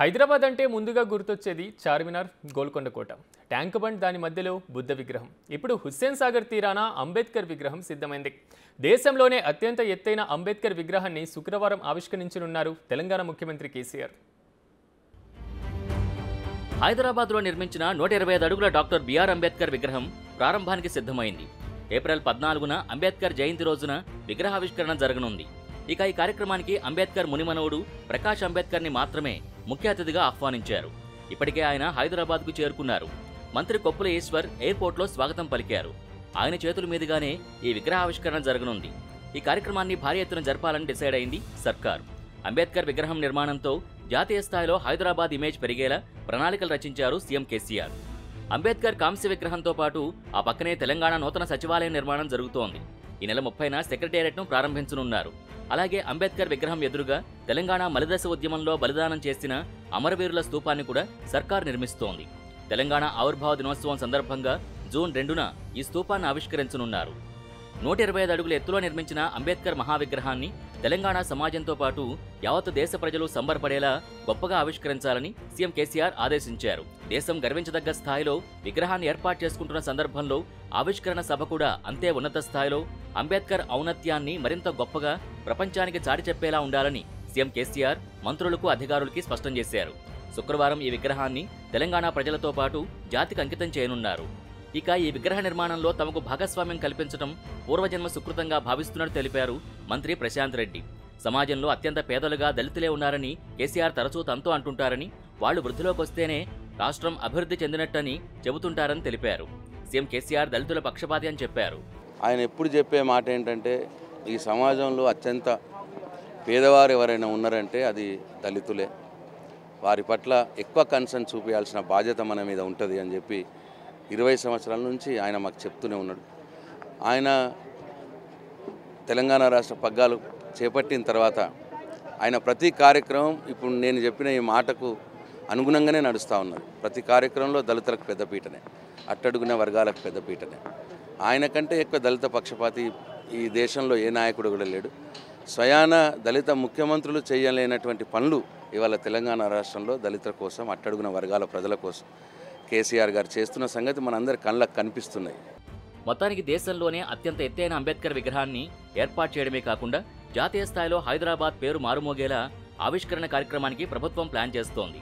హైదరాబాద్ అంటే ముందుగా గుర్తొచ్చేది చార్మినార్ గోల్కొండ కోట. ట్యాంక్ బండ్ దాని మధ్యలో బుద్ధ విగ్రహం. ఇప్పుడు హుస్సేన్ సాగర్ తీరాన అంబేద్కర్ విగ్రహం సిద్ధమైంది. దేశంలోనే అత్యంత ఎత్తైన అంబేద్కర్ విగ్రహాన్ని శుక్రవారం ఆవిష్కరించనున్నారు తెలంగాణ ముఖ్యమంత్రి కేసీఆర్. హైదరాబాద్లో నిర్మించిన నూట ఇరవై ఐదు అడుగుల డాక్టర్ బిఆర్ అంబేద్కర్ విగ్రహం ప్రారంభానికి సిద్ధమైంది. ఏప్రిల్ పద్నాలుగున అంబేద్కర్ జయంతి రోజున విగ్రహావిష్కరణ జరగనుంది. ఇక ఈ కార్యక్రమానికి అంబేద్కర్ మునిమనవుడు ప్రకాష్ అంబేద్కర్ని మాత్రమే ముఖ్య అతిథిగా ఆహ్వానించారు. ఇప్పటికే ఆయన హైదరాబాద్కు చేరుకున్నారు. మంత్రి కొప్పుల ఈశ్వర్ ఎయిర్పోర్ట్లో స్వాగతం పలికారు. ఆయన చేతుల మీదుగానే ఈ విగ్రహావిష్కరణ జరగనుంది. ఈ కార్యక్రమాన్ని భారీ ఎత్తున జరపాలని డిసైడ్ అయింది సర్కార్. అంబేద్కర్ విగ్రహం నిర్మాణంతో జాతీయ స్థాయిలో హైదరాబాద్ ఇమేజ్ పెరిగేలా ప్రణాళికలు రచించారు సీఎం కేసీఆర్. అంబేద్కర్ కాంస్య విగ్రహంతో పాటు ఆ పక్కనే తెలంగాణ నూతన సచివాలయం నిర్మాణం జరుగుతోంది. ఈ నెల ముప్పైన సెక్రటేరియట్ను ప్రారంభించనున్నారు. అలాగే అంబేద్కర్ విగ్రహం ఎదురుగా తెలంగాణ మలిదశ ఉద్యమంలో బలిదానం చేసిన అమరవీరుల స్థూపాన్ని కూడా సర్కార్ నిర్మిస్తోంది. తెలంగాణ ఆవిర్భావ దినోత్సవం సందర్భంగా జూన్ రెండున ఈ స్థూపాన్ని ఆవిష్కరించనున్నారు. నూట ఇరవై ఐదు అడుగుల ఎత్తులో నిర్మించిన అంబేద్కర్ మహావిగ్రహాన్ని తెలంగాణ సమాజంతో పాటు యావత్ దేశ ప్రజలు సంబరపడేలా గొప్పగా ఆవిష్కరించాలని సీఎం కేసీఆర్ ఆదేశించారు. దేశం గర్వించదగ్గ స్థాయిలో విగ్రహాన్ని ఏర్పాటు చేసుకుంటున్న సందర్భంలో ఆవిష్కరణ సభ కూడా అంతే ఉన్నత స్థాయిలో అంబేద్కర్ ఔన్నత్యాన్ని మరింత గొప్పగా ప్రపంచానికి చాటి చెప్పేలా ఉండాలని సీఎం కేసీఆర్ మంత్రులకు అధికారులకి స్పష్టం చేశారు. శుక్రవారం ఈ విగ్రహాన్ని తెలంగాణ ప్రజలతో పాటు జాతికి అంకితం చేయనున్నారు. ఇక ఈ విగ్రహ నిర్మాణంలో తమకు భాగస్వామ్యం కల్పించడం పూర్వజన్మ సుకృతంగా భావిస్తున్నట్టు తెలిపారు మంత్రి ప్రశాంత్ రెడ్డి. సమాజంలో అత్యంత పేదలుగా దళితులే ఉన్నారని కేసీఆర్ తరచూ తనతో అంటుంటారని వాళ్ళు వృద్ధిలోకి వస్తేనే రాష్ట్రం అభివృద్ధి చెందినట్టని చెబుతుంటారని తెలిపారు. సీఎం కేసీఆర్ దళితుల పక్షపాతి అని చెప్పారు. ఆయన ఎప్పుడు చెప్పే మాట ఏంటంటే ఈ సమాజంలో అత్యంత పేదవారు ఎవరైనా ఉన్నారంటే అది దళితులే. వారి పట్ల ఎక్కువ కన్సర్న్ చూపించాల్సిన బాధ్యత మన మీద ఉంటుంది అని చెప్పి ఇరవై సంవత్సరాల నుంచి ఆయన మాకు చెప్తూనే ఉన్నాడు. ఆయన తెలంగాణ రాష్ట్ర పగ్గాలు చేపట్టిన తర్వాత ఆయన ప్రతి కార్యక్రమం ఇప్పుడు నేను చెప్పిన ఈ మాటకు అనుగుణంగానే నడుస్తూ ఉన్నారు ప్రతి కార్యక్రమంలో దళితులకు పెద్దపీటనే అట్టడుగున వర్గాలకు పెద్దపీటనే ఆయన కంటే ఎక్కువ దళిత పక్షపాతి ఈ దేశంలో ఏ నాయకుడు కూడా లేడు. స్వయాన దళిత ముఖ్యమంత్రులు చేయలేనటువంటి పనులు ఇవాళ తెలంగాణ రాష్ట్రంలో దళితుల కోసం అట్టడుగున వర్గాల ప్రజల కోసం కేసీఆర్ గారు చేస్తున్న సంగతి మనందరి కళ్ళకు కనిపిస్తున్నాయి. మొత్తానికి దేశంలోనే అత్యంత ఎత్తైన అంబేద్కర్ విగ్రహాన్ని ఏర్పాటు చేయడమే కాకుండా జాతీయ స్థాయిలో హైదరాబాద్ పేరు మారుమోగేలా ఆవిష్కరణ కార్యక్రమానికి ప్రభుత్వం ప్లాన్ చేస్తోంది.